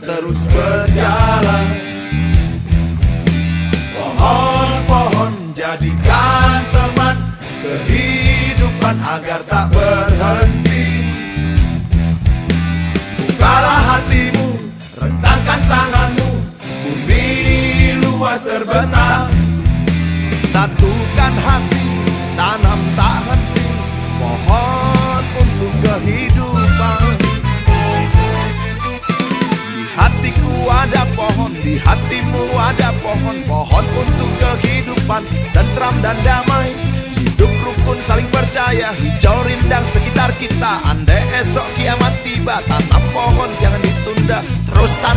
terus berjalan Pohon-pohon jadikan teman kehidupan agar tak berhenti Bukalah hatimu, rentangkan tanganmu Bumi luas terbenam. Satukan hati, tanam tak hatiku ada pohon, di hatimu ada pohon Pohon untuk kehidupan, tentram dan damai Hidup rukun saling percaya. Hijau rindang sekitar kita Andai esok kiamat tiba. Tanam pohon jangan ditunda Terus berhenti